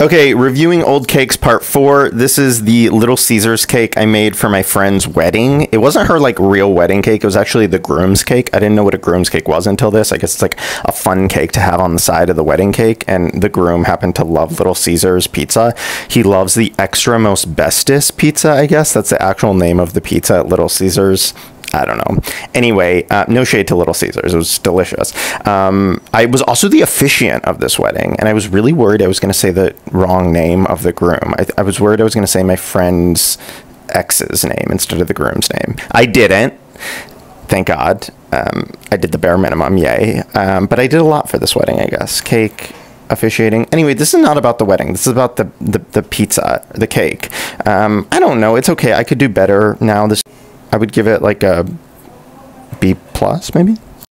Okay, reviewing old cakes part four. This is the Little Caesars cake I made for my friend's wedding. It wasn't her like real wedding cake. It was actually the groom's cake. I didn't know what a groom's cake was until this. I guess it's like a fun cake to have on the side of the wedding cake. And the groom happened to love Little Caesars pizza. He loves the extra most bestest pizza. I guess that's the actual name of the pizza at Little Caesars. I don't know. Anyway, uh, no shade to Little Caesars. It was delicious. Um, I was also the officiant of this wedding, and I was really worried I was going to say the wrong name of the groom. I, I was worried I was going to say my friend's ex's name instead of the groom's name. I didn't. Thank God. Um, I did the bare minimum, yay. Um, but I did a lot for this wedding, I guess. Cake, officiating. Anyway, this is not about the wedding. This is about the the, the pizza, the cake. Um, I don't know. It's okay. I could do better now. This I would give it like a B plus, maybe.